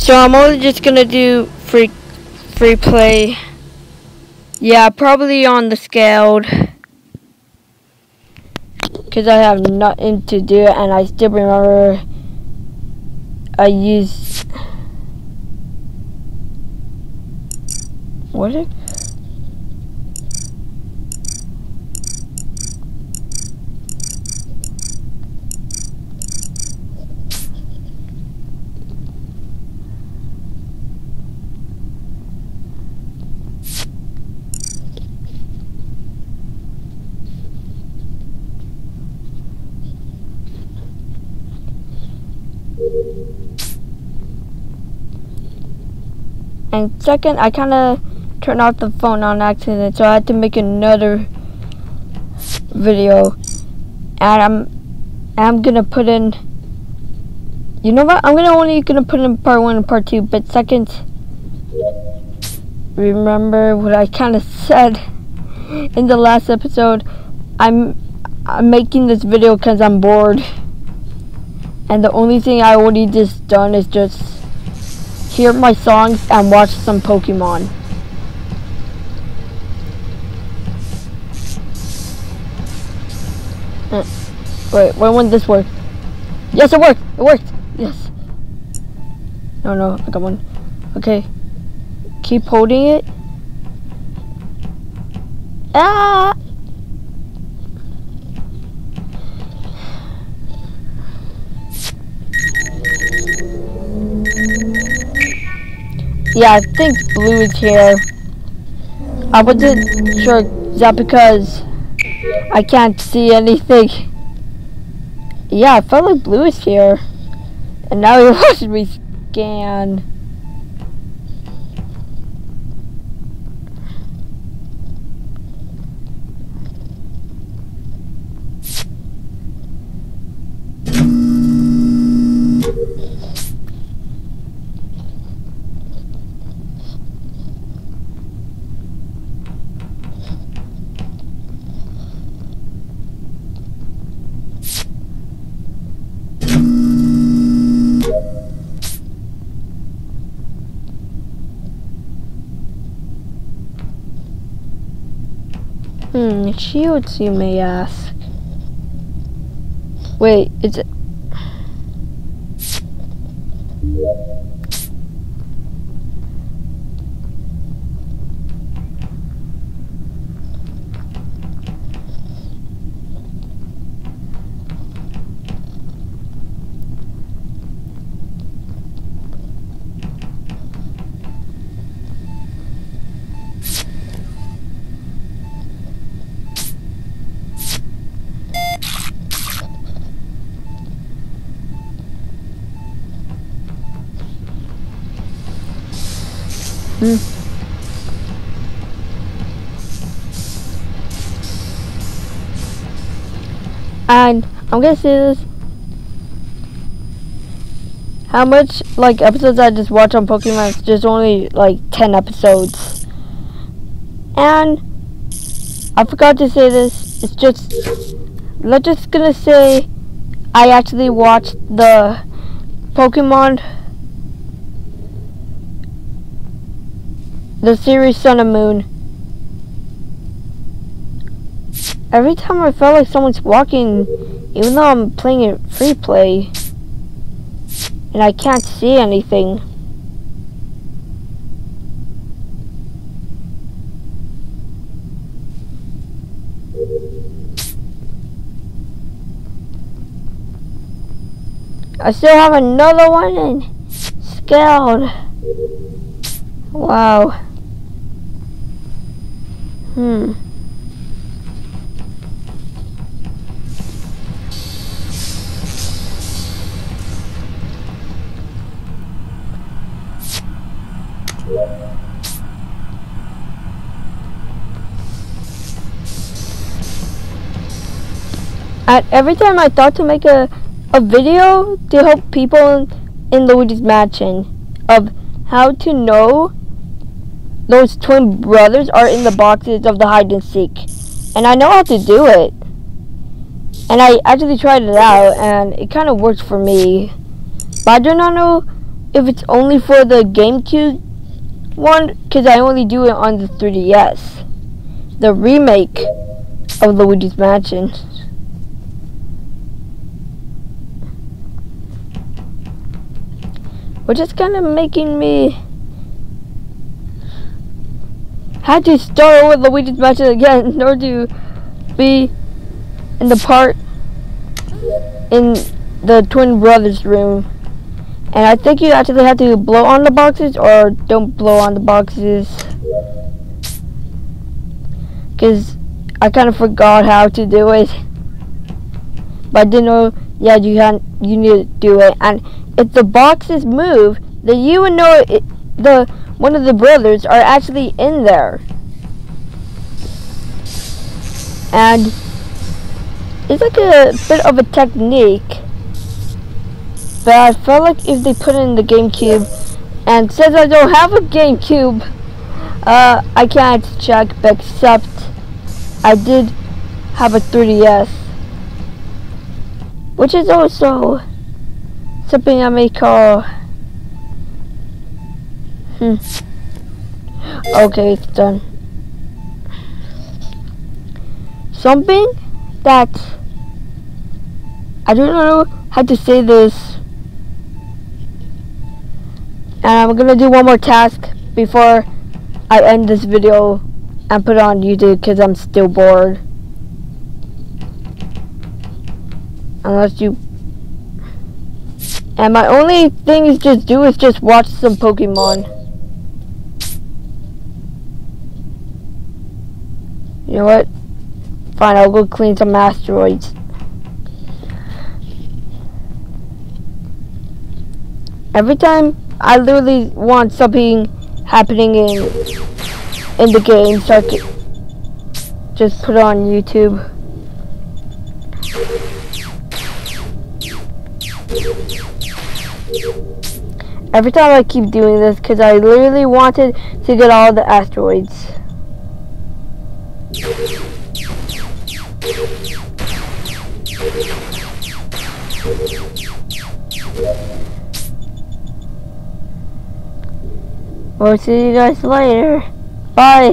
So I'm only just gonna do free free play. Yeah, probably on the Skeld. Cause I have nothing to do and I still remember I used what? And second, I kind of turned off the phone on accident, so I had to make another video. And I'm, I'm gonna put in. You know what? I'm gonna only gonna put in part one and part two, but second, remember what I kind of said in the last episode. I'm, I'm making this video because I'm bored. And the only thing I already just done is just hear my songs and watch some Pokemon. Uh, wait, when will this work? Yes, it worked! It worked! Yes. No, no, I got one. Okay. Keep holding it. Ah! Yeah, I think blue is here. I wasn't sure. Is that because I can't see anything? Yeah, I felt like blue is here. And now you're watching me scan. Hmm, shields you may ask. Wait, is it... Hmm. And I'm gonna say this. How much like episodes I just watch on Pokemon? It's just only like 10 episodes. And I forgot to say this. It's just let's just gonna say I actually watched the Pokemon The series Sun and Moon. Every time I felt like someone's walking, even though I'm playing it free play, and I can't see anything. I still have another one and Skeld. Wow. Hmm. At every time I thought to make a a video to help people in, in Luigi's Mansion of how to know those twin brothers are in the boxes of the hide and seek. And I know how to do it. And I actually tried it out and it kind of worked for me. But I do not know if it's only for the GameCube one, because I only do it on the 3DS. The remake of Luigi's Mansion. Which is kind of making me had to start with Luigi's Mansion again in order to be in the part in the twin brothers room. And I think you actually have to blow on the boxes or don't blow on the boxes. Because I kind of forgot how to do it. But I didn't know, yeah, you, had, you need to do it. And if the boxes move, then you would know it, the one of the brothers are actually in there. And it's like a bit of a technique but I felt like if they put it in the GameCube, and since I don't have a GameCube, uh, I can't check, except I did have a 3DS. Which is also something I may call... Hmm. Okay, it's done. Something that... I don't know how to say this and I'm gonna do one more task before I end this video and put it on YouTube because I'm still bored. Unless you... And my only thing is just do is just watch some Pokemon. You know what? Fine, I'll go clean some asteroids. Every time I literally want something happening in in the game so I can just put on YouTube. Every time I keep doing this because I literally wanted to get all the asteroids. We'll see you guys later. Bye.